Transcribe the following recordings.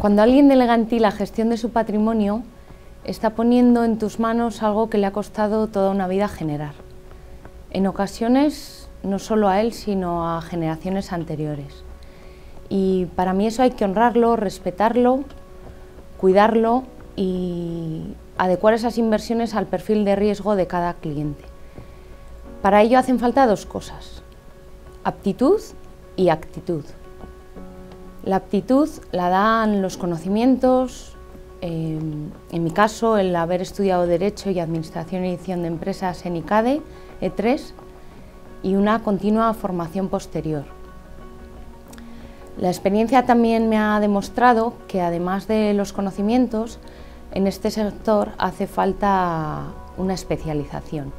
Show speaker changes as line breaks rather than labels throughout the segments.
Cuando alguien delega en ti la gestión de su patrimonio, está poniendo en tus manos algo que le ha costado toda una vida generar. En ocasiones, no solo a él, sino a generaciones anteriores. Y para mí eso hay que honrarlo, respetarlo, cuidarlo y adecuar esas inversiones al perfil de riesgo de cada cliente. Para ello hacen falta dos cosas, aptitud y actitud. La aptitud la dan los conocimientos, em, en mi caso el haber estudiado Derecho y Administración y Edición de Empresas en ICADE, E3, y una continua formación posterior. La experiencia también me ha demostrado que además de los conocimientos, en este sector hace falta una especialización.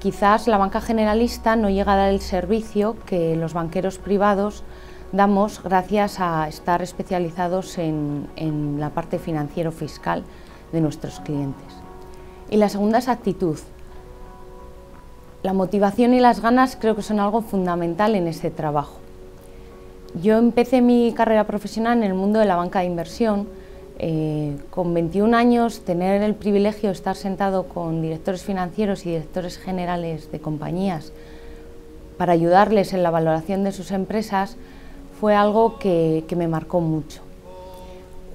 Quizás la banca generalista no llega a dar el servicio que los banqueros privados damos gracias a estar especializados en, la parte financiero-fiscal de nuestros clientes. Y la segunda es actitud. La motivación y las ganas creo que son algo fundamental en este trabajo. Yo empecé mi carrera profesional en el mundo de la banca de inversión. Eh, con 21 años, tener el privilegio de estar sentado con directores financieros y directores generales de compañías para ayudarles en la valoración de sus empresas fue algo que, me marcó mucho.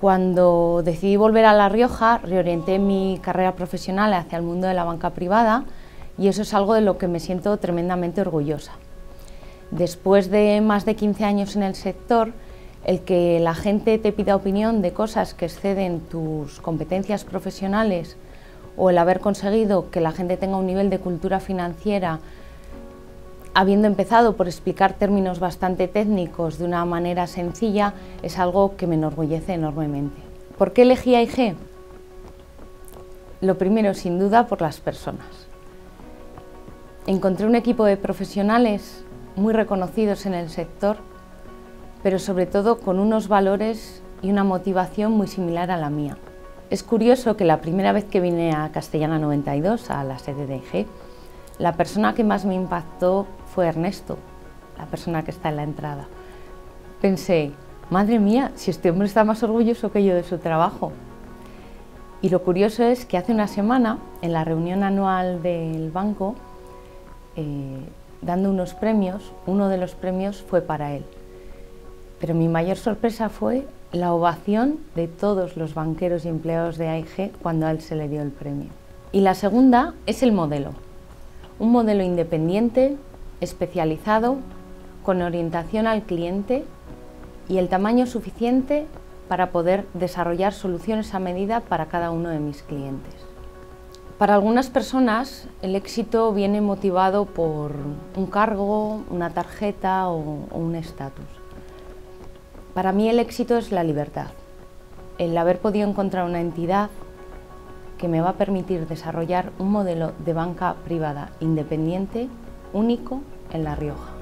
Cuando decidí volver a La Rioja, reorienté mi carrera profesional hacia el mundo de la banca privada y eso es algo de lo que me siento tremendamente orgullosa. Después de más de 15 años en el sector, el que la gente te pida opinión de cosas que exceden tus competencias profesionales o el haber conseguido que la gente tenga un nivel de cultura financiera habiendo empezado por explicar términos bastante técnicos de una manera sencilla, es algo que me enorgullece enormemente. ¿Por qué elegí AIG? Lo primero, sin duda, por las personas. Encontré un equipo de profesionales muy reconocidos en el sector, pero sobre todo con unos valores y una motivación muy similar a la mía. Es curioso que la primera vez que vine a Castellana 92, a la sede de AIG, la persona que más me impactó fue Ernesto, la persona que está en la entrada. Pensé, madre mía, si este hombre está más orgulloso que yo de su trabajo. Y lo curioso es que hace una semana, en la reunión anual del banco, eh, dando unos premios, uno de los premios fue para él. Pero mi mayor sorpresa fue la ovación de todos los banqueros y empleados de AIG cuando a él se le dio el premio. Y la segunda es el modelo un modelo independiente, especializado, con orientación al cliente y el tamaño suficiente para poder desarrollar soluciones a medida para cada uno de mis clientes. Para algunas personas el éxito viene motivado por un cargo, una tarjeta o, un estatus. Para mí el éxito es la libertad, el haber podido encontrar una entidad que me va a permitir desarrollar un modelo de banca privada independiente único en La Rioja.